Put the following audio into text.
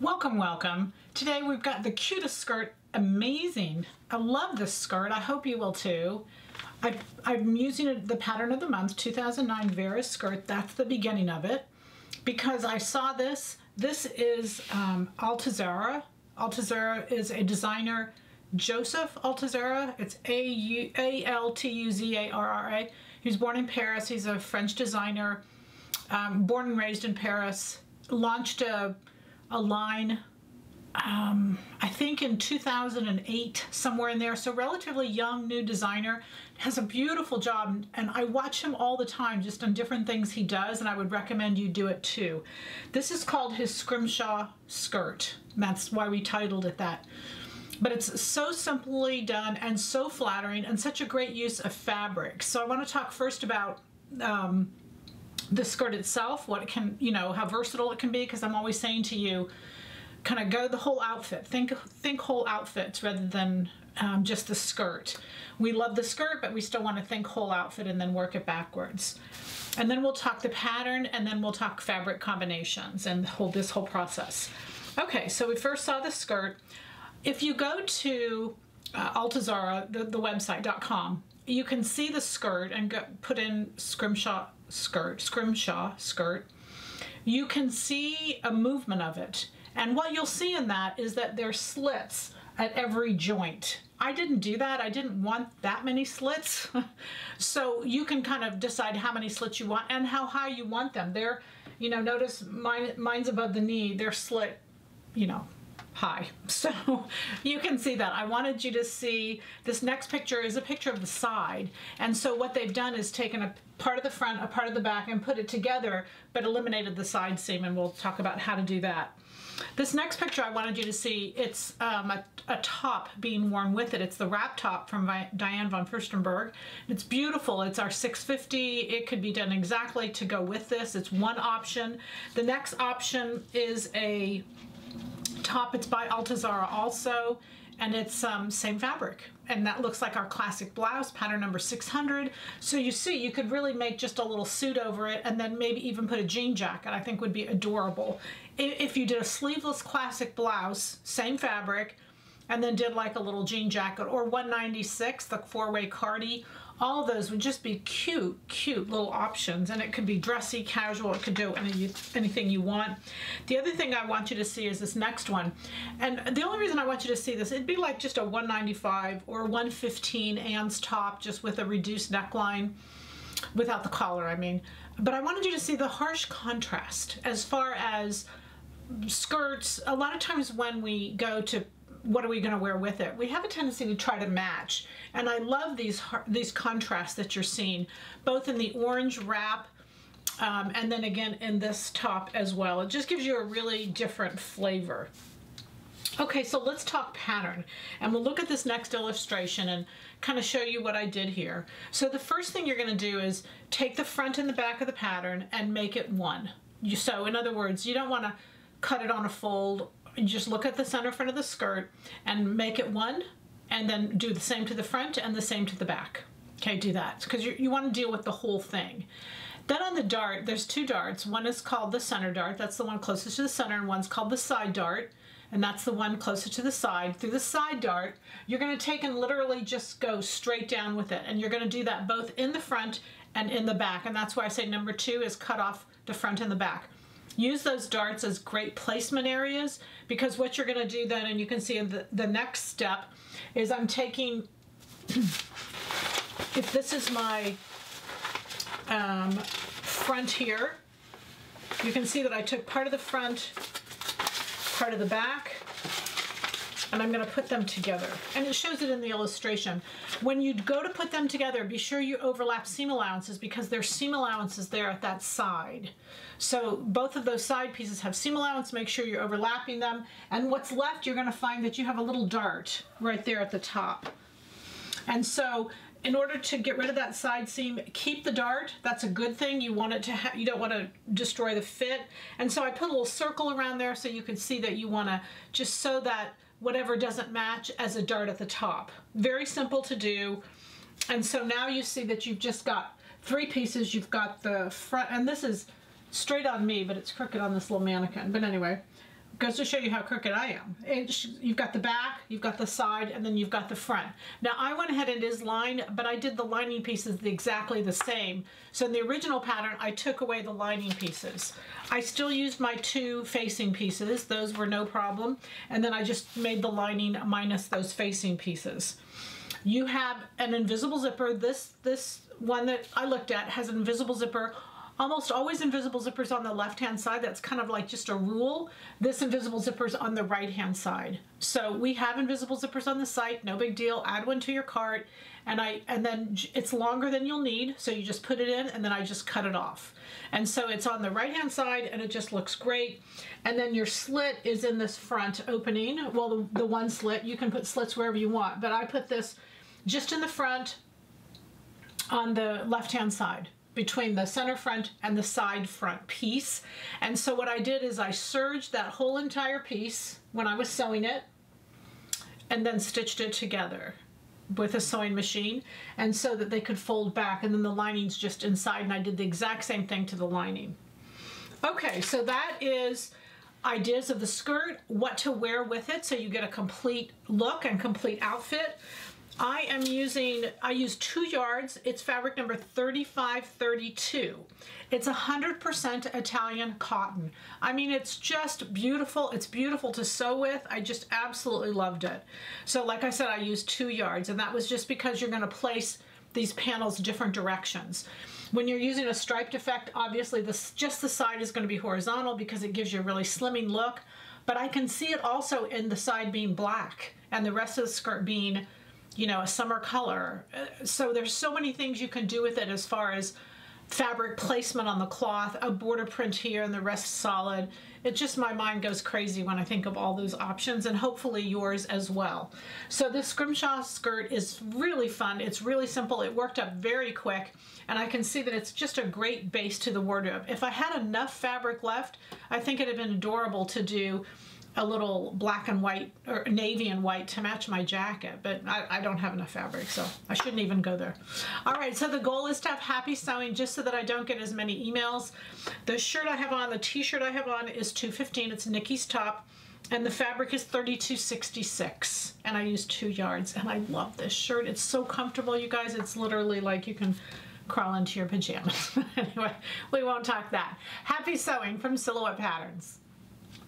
Welcome, welcome. Today we've got the cutest skirt. Amazing. I love this skirt. I hope you will too. I, am using the pattern of the month, 2009 Vera skirt. That's the beginning of it. Because I saw this. This is um, Altuzarra. Altuzarra is a designer, Joseph Altuzarra. It's A-L-T-U-Z-A-R-R-A. He was born in Paris. He's a French designer, um, born and raised in Paris. Launched a a line, um, I think in 2008, somewhere in there. So relatively young, new designer, has a beautiful job. And I watch him all the time just on different things he does. And I would recommend you do it too. This is called his scrimshaw skirt. That's why we titled it that but it's so simply done and so flattering and such a great use of fabric. So I want to talk first about um, the skirt itself, what it can, you know, how versatile it can be, because I'm always saying to you, kind of go the whole outfit. Think think whole outfits rather than um, just the skirt. We love the skirt, but we still want to think whole outfit and then work it backwards. And then we'll talk the pattern, and then we'll talk fabric combinations and whole this whole process. Okay, so we first saw the skirt. If you go to uh, Altuzarra, the, the website.com, you can see the skirt and go, put in scrimshaw skirt, scrimshaw skirt, you can see a movement of it. And what you'll see in that is that there's slits at every joint. I didn't do that. I didn't want that many slits. so you can kind of decide how many slits you want and how high you want them. They're, you know, notice mine, mine's above the knee. They're slit, you know, high. So you can see that. I wanted you to see this next picture is a picture of the side. And so what they've done is taken a part of the front, a part of the back, and put it together, but eliminated the side seam, and we'll talk about how to do that. This next picture I wanted you to see, it's um, a, a, top being worn with it. It's the wrap top from Diane von Furstenberg. It's beautiful. It's our 650. It could be done exactly to go with this. It's one option. The next option is a top. It's by Altuzarra also, and it's um, same fabric. And that looks like our classic blouse, pattern number 600. So you see, you could really make just a little suit over it and then maybe even put a jean jacket, I think would be adorable. If you did a sleeveless classic blouse, same fabric, and then did like a little jean jacket or 196, the four-way cardi, all those would just be cute, cute little options. And it could be dressy, casual, it could do any, anything you want. The other thing I want you to see is this next one. And the only reason I want you to see this, it'd be like just a 195 or 115 Anne's top, just with a reduced neckline, without the collar, I mean. But I wanted you to see the harsh contrast as far as skirts. A lot of times when we go to what are we going to wear with it? We have a tendency to try to match. And I love these, these contrasts that you're seeing, both in the orange wrap um, and then again in this top as well. It just gives you a really different flavor. Okay, so let's talk pattern. And we'll look at this next illustration and kind of show you what I did here. So the first thing you're going to do is take the front and the back of the pattern and make it one. You, so in other words, you don't want to cut it on a fold just look at the center front of the skirt and make it one and then do the same to the front and the same to the back. Okay, do that because you, you want to deal with the whole thing. Then on the dart, there's two darts. One is called the center dart. That's the one closest to the center and one's called the side dart and that's the one closer to the side. Through the side dart, you're going to take and literally just go straight down with it. And you're going to do that both in the front and in the back. And that's why I say number two is cut off the front and the back. Use those darts as great placement areas because what you're going to do then, and you can see in the, the next step, is I'm taking, if this is my um, front here, you can see that I took part of the front, part of the back, and I'm going to put them together. And it shows it in the illustration. When you go to put them together, be sure you overlap seam allowances because there's seam allowances there at that side. So both of those side pieces have seam allowance. Make sure you're overlapping them. And what's left, you're going to find that you have a little dart right there at the top. And so in order to get rid of that side seam, keep the dart. That's a good thing. You want it to have you don't want to destroy the fit. And so I put a little circle around there so you can see that you want to just sew that whatever doesn't match as a dart at the top. Very simple to do. And so now you see that you've just got three pieces. You've got the front, and this is straight on me, but it's crooked on this little mannequin. But anyway, goes to show you how crooked I am. It, you've got the back, you've got the side, and then you've got the front. Now I went ahead and is lined, but I did the lining pieces exactly the same. So in the original pattern, I took away the lining pieces. I still used my two facing pieces. Those were no problem. And then I just made the lining minus those facing pieces. You have an invisible zipper. This, this one that I looked at has an invisible zipper almost always invisible zippers on the left hand side. That's kind of like just a rule. This invisible zipper is on the right hand side. So we have invisible zippers on the site, no big deal. Add one to your cart and I and then it's longer than you'll need. So you just put it in and then I just cut it off. And so it's on the right hand side and it just looks great. And then your slit is in this front opening. Well, the, the one slit, you can put slits wherever you want, but I put this just in the front on the left hand side between the center front and the side front piece. And so what I did is I serged that whole entire piece when I was sewing it and then stitched it together with a sewing machine and so that they could fold back and then the lining's just inside and I did the exact same thing to the lining. Okay, so that is ideas of the skirt, what to wear with it so you get a complete look and complete outfit. I am using, I use two yards. It's fabric number 3532. It's 100% Italian cotton. I mean, it's just beautiful. It's beautiful to sew with. I just absolutely loved it. So like I said, I used two yards and that was just because you're gonna place these panels different directions. When you're using a striped effect, obviously this, just the side is gonna be horizontal because it gives you a really slimming look, but I can see it also in the side being black and the rest of the skirt being you know, a summer color. So there's so many things you can do with it as far as fabric placement on the cloth, a border print here and the rest solid. It just, my mind goes crazy when I think of all those options and hopefully yours as well. So this scrimshaw skirt is really fun. It's really simple. It worked up very quick and I can see that it's just a great base to the wardrobe. If I had enough fabric left, I think it'd have been adorable to do a little black and white or navy and white to match my jacket, but I, I, don't have enough fabric, so I shouldn't even go there. All right, so the goal is to have happy sewing just so that I don't get as many emails. The shirt I have on, the t-shirt I have on is 215. It's Nikki's top. And the fabric is 3266 and I use two yards and I love this shirt. It's so comfortable, you guys. It's literally like you can crawl into your pajamas. anyway, we won't talk that. Happy sewing from Silhouette Patterns.